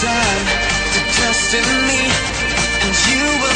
Take to trust in me, and you will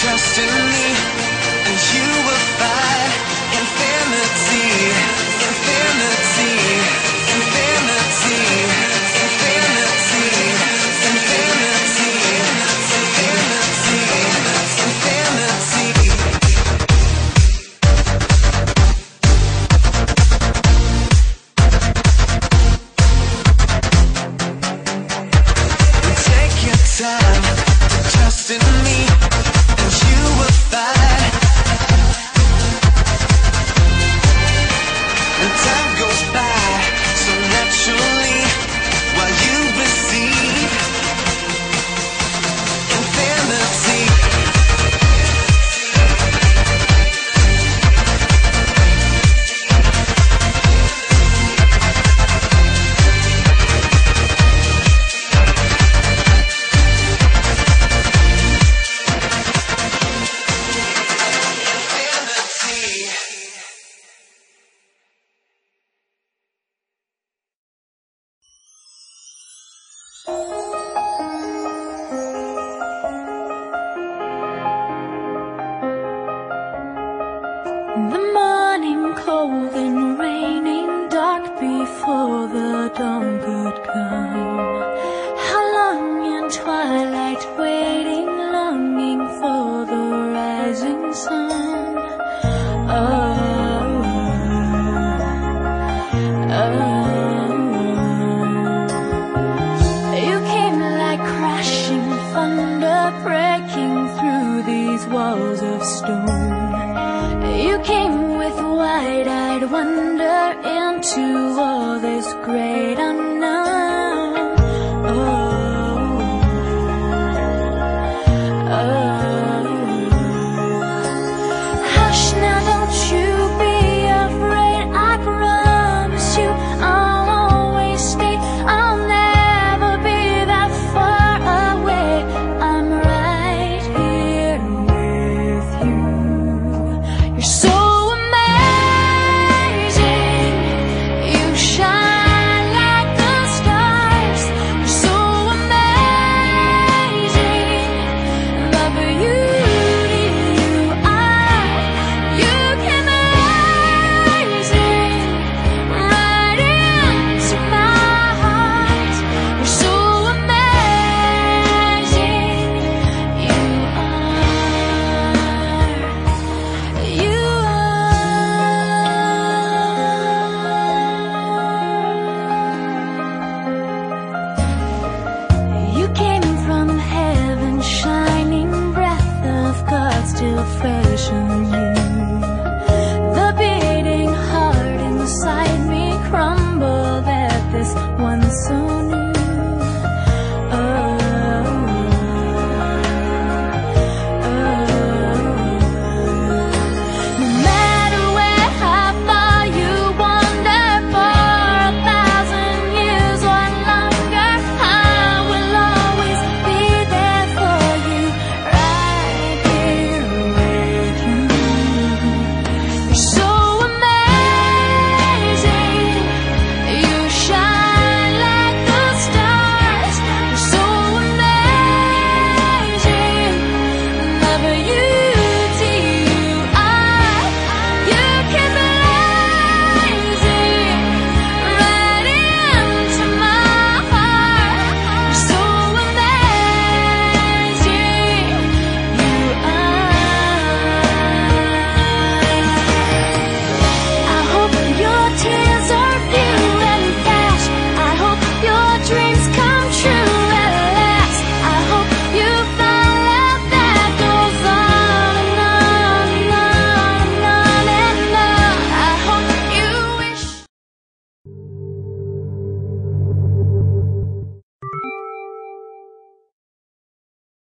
trust in me, and you will find infinity, The morning cold and raining dark before the dawn could come. Into all this great unknown.